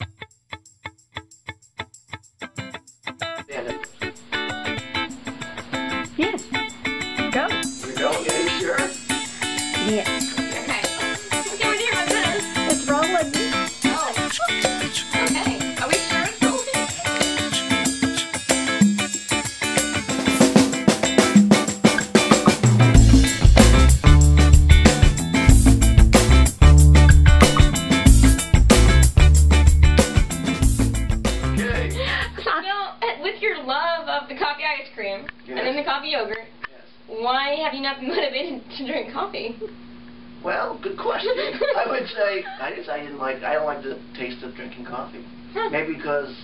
you with your love of the coffee ice cream and then the coffee yogurt, Yes. why have you not been motivated to drink coffee? Well, good question. I would say I just I didn't like I don't like the taste of drinking coffee. Huh. Maybe because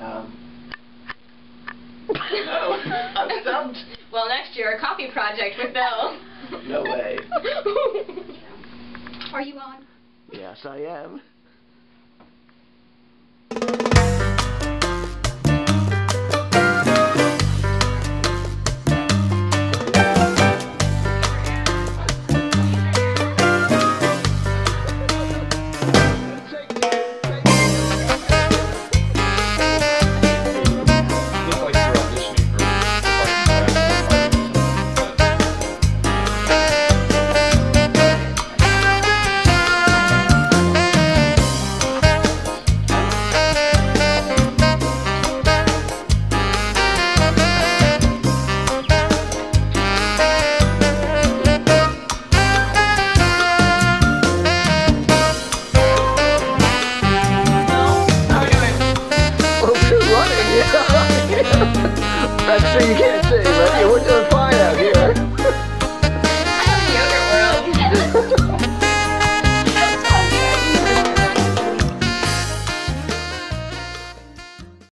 um no, I'm stumped. Well, next year, a coffee project with Bill. No way. Are you on? Yes, I am. that so you can't